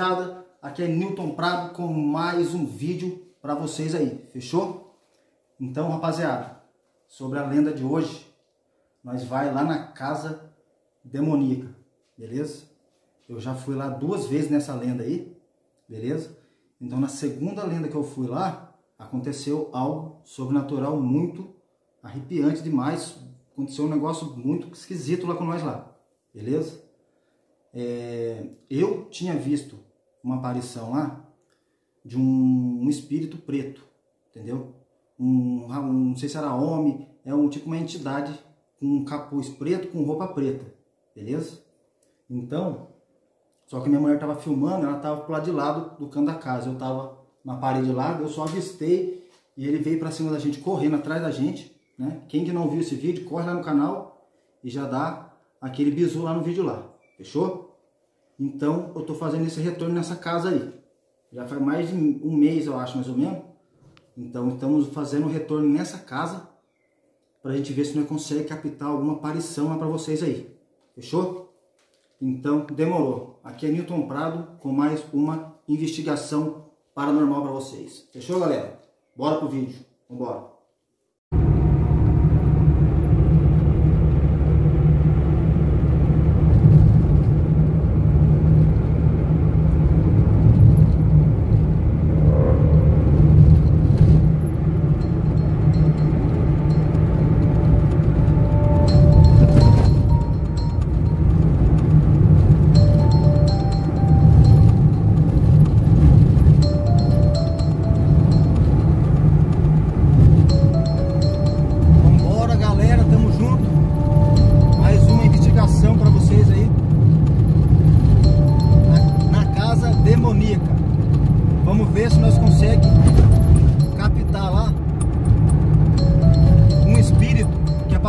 rapaziada, aqui é Newton Prado com mais um vídeo para vocês aí, fechou? Então, rapaziada, sobre a lenda de hoje, nós vai lá na casa demoníaca, beleza? Eu já fui lá duas vezes nessa lenda aí, beleza? Então, na segunda lenda que eu fui lá, aconteceu algo sobrenatural muito arrepiante demais. Aconteceu um negócio muito esquisito lá com nós lá, beleza? É, eu tinha visto uma aparição lá de um, um espírito preto, entendeu? Um, um, não sei se era homem, é um tipo uma entidade com um capuz preto, com roupa preta, beleza? Então, só que minha mulher estava filmando, ela estava pro lado de lado do canto da casa, eu estava na parede lá, eu só avistei e ele veio para cima da gente, correndo atrás da gente, né? Quem que não viu esse vídeo, corre lá no canal e já dá aquele bisu lá no vídeo lá, fechou? Então, eu tô fazendo esse retorno nessa casa aí. Já faz mais de um mês, eu acho, mais ou menos. Então, estamos fazendo o retorno nessa casa para a gente ver se nós conseguimos captar alguma aparição lá para vocês aí. Fechou? Então, demorou. Aqui é Newton Prado com mais uma investigação paranormal para vocês. Fechou, galera? Bora pro vídeo. Vambora.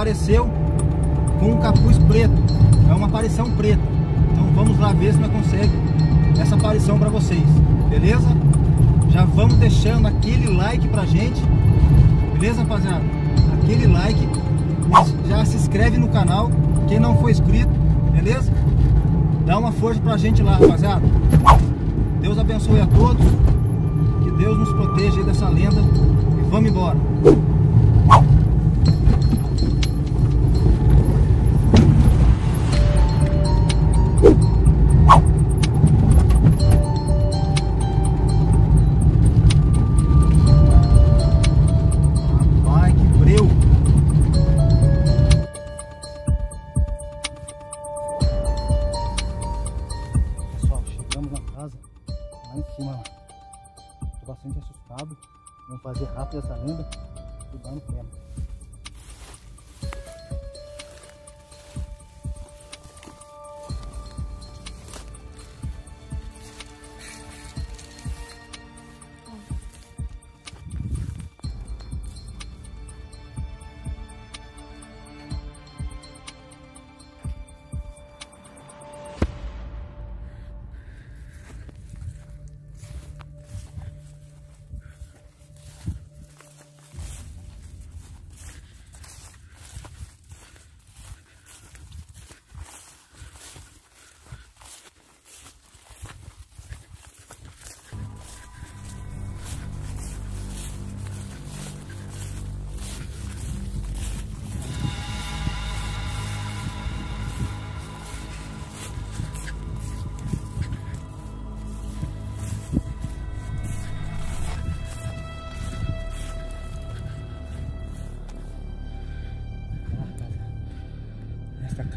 Apareceu com um capuz preto. É uma aparição preta. Então vamos lá ver se nós conseguimos essa aparição para vocês. Beleza? Já vamos deixando aquele like pra gente. Beleza, rapaziada? Aquele like. Já se inscreve no canal. Quem não for inscrito, beleza? Dá uma força pra gente lá, rapaziada. Deus abençoe a todos. Que Deus nos proteja dessa lenda. E vamos embora.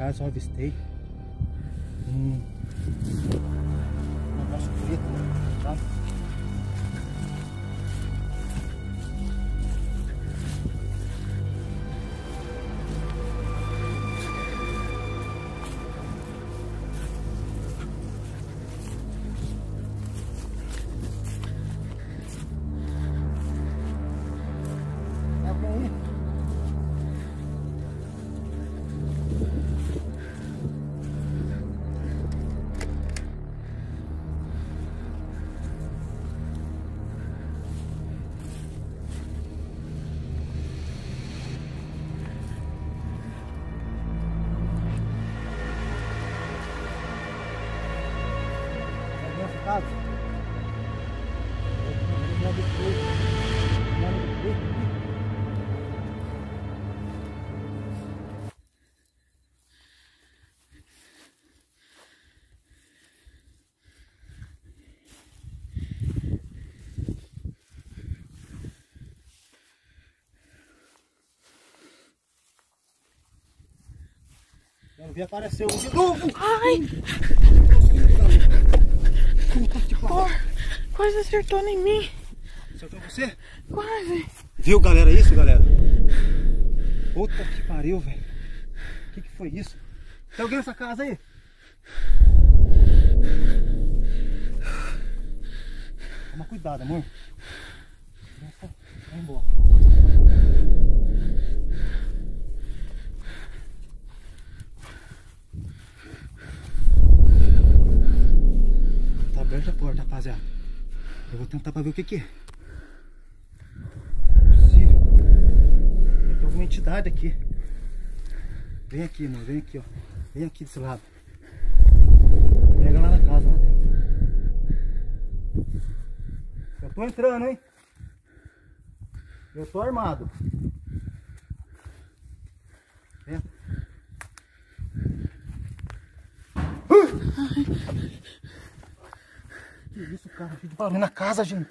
Casa eu Ver aparecer um de novo. Ai! Quase acertou em mim. Acertou você? Quase. Viu, galera, isso, galera? Puta que pariu, velho. O que, que foi isso? Tem alguém nessa casa aí? Toma cuidado, amor. Vai embora. Tentar pra ver o que que é. Não é possível. Tem alguma entidade aqui. Vem aqui, amor. Vem aqui, ó. Vem aqui desse lado. Pega lá na casa, lá dentro. Eu tô entrando, hein? Eu tô armado. Entra. Que isso, cara? Cheio de barulho na casa, gente.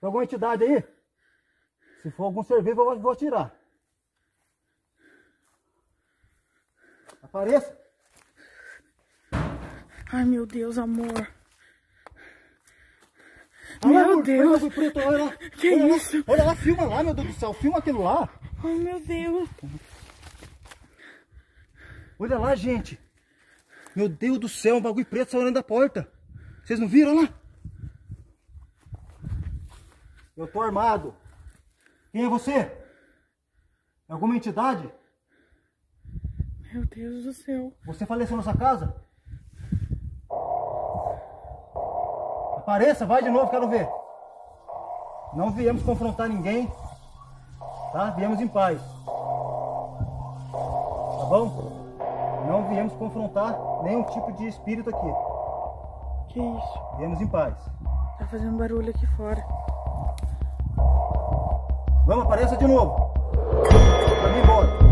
Tem alguma entidade aí? Se for algum ser vivo, eu vou atirar. Apareça. Ai, meu Deus, amor. Lá, Meu amor, Deus. olha lá, preto, olha lá. Que olha lá, isso? Olha lá, filma lá, meu Deus do céu. Filma aquilo lá. Ai, meu Deus. Olha lá, gente. Meu Deus do céu, um bagulho preto saindo da porta. Vocês não viram lá? Eu tô armado. Quem é você? É alguma entidade? Meu Deus do céu. Você faleceu nessa casa? Apareça, vai de novo, quero ver. Não viemos confrontar ninguém. Tá? Viemos em paz. Tá bom? Não viemos confrontar nenhum tipo de espírito aqui. Que isso? Viemos em paz. Tá fazendo barulho aqui fora. Vamos, apareça de novo. Pra mim embora.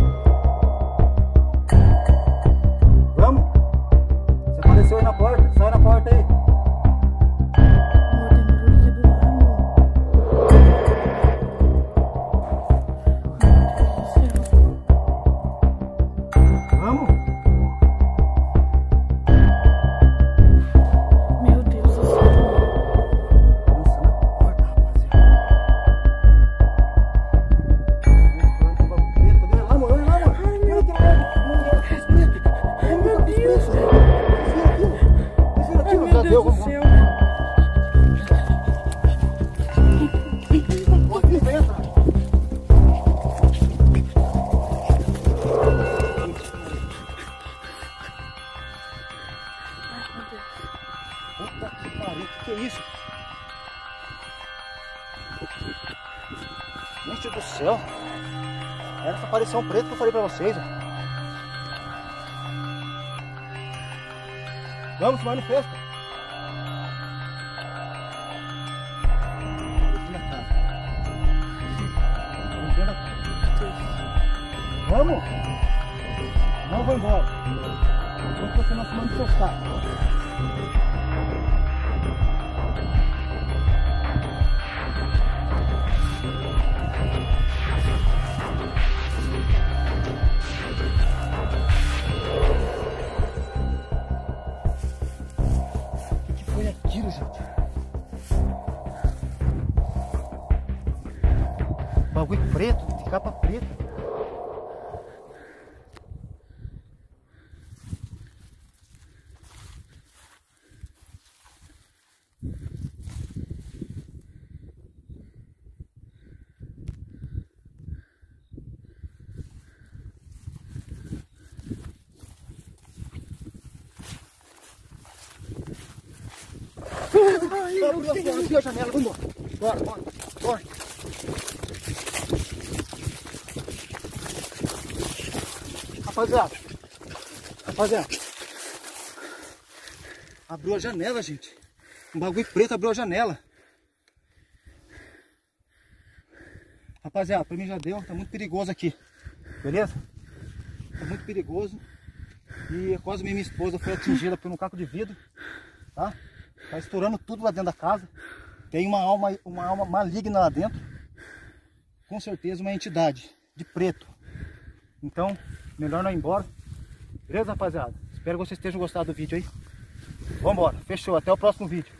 Isso? Gente do céu! Era essa aparição preta que eu falei pra vocês. ó. Vamos, manifesta! Vamos! Não vou embora. Enquanto você não se manifestar. Capa preta. Ai, Abriu a, janela, vamos embora. Bora, bora, bora. Rapaziada, rapaziada. Abriu a janela, gente. Um bagulho preto abriu a janela. Rapaziada, pra mim já deu. Tá muito perigoso aqui. Beleza? Tá muito perigoso. E quase minha esposa foi atingida por um caco de vidro. Tá? Tá estourando tudo lá dentro da casa. Tem uma alma, uma alma maligna lá dentro. Com certeza uma entidade de preto. Então, melhor não ir embora. Beleza, rapaziada? Espero que vocês tenham gostado do vídeo aí. Vambora. Fechou. Até o próximo vídeo.